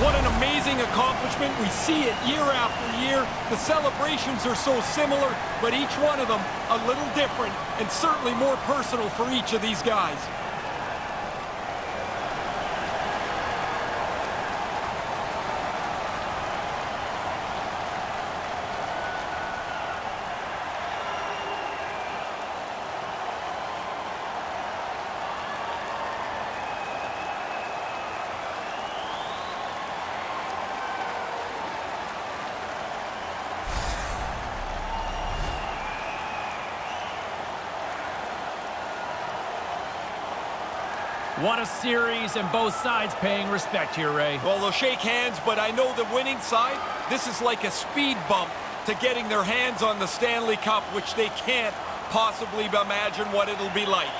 What an amazing accomplishment. We see it year after year. The celebrations are so similar, but each one of them a little different and certainly more personal for each of these guys. What a series, and both sides paying respect here, Ray. Well, they'll shake hands, but I know the winning side, this is like a speed bump to getting their hands on the Stanley Cup, which they can't possibly imagine what it'll be like.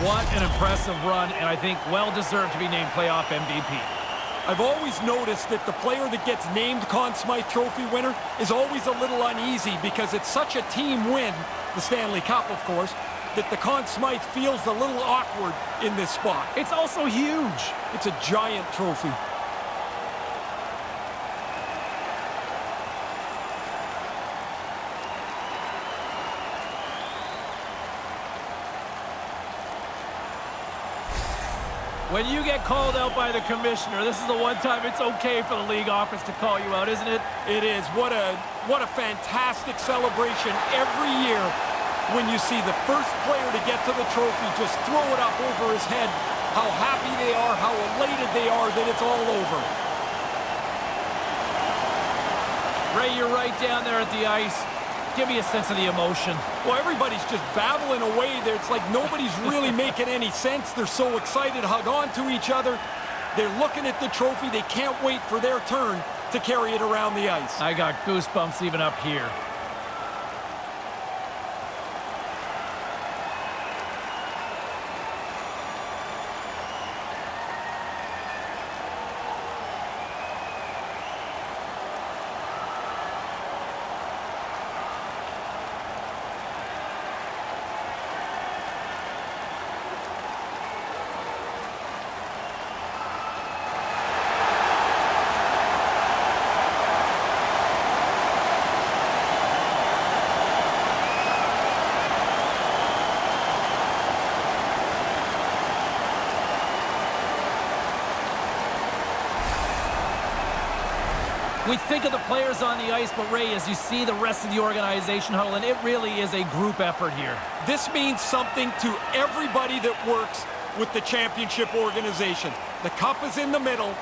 What an impressive run, and I think well-deserved to be named playoff MVP. I've always noticed that the player that gets named Conn Smythe Trophy winner is always a little uneasy because it's such a team win, the Stanley Cup, of course, that the Conn Smythe feels a little awkward in this spot. It's also huge. It's a giant trophy. When you get called out by the commissioner, this is the one time it's okay for the league office to call you out, isn't it? It is. What a what a fantastic celebration every year when you see the first player to get to the trophy just throw it up over his head. How happy they are, how elated they are that it's all over. Ray, you're right down there at the ice. Give me a sense of the emotion. Well, everybody's just babbling away there. It's like nobody's really making any sense. They're so excited, to hug on to each other. They're looking at the trophy. They can't wait for their turn to carry it around the ice. I got goosebumps even up here. We think of the players on the ice, but Ray, as you see the rest of the organization huddling, it really is a group effort here. This means something to everybody that works with the championship organization. The cup is in the middle.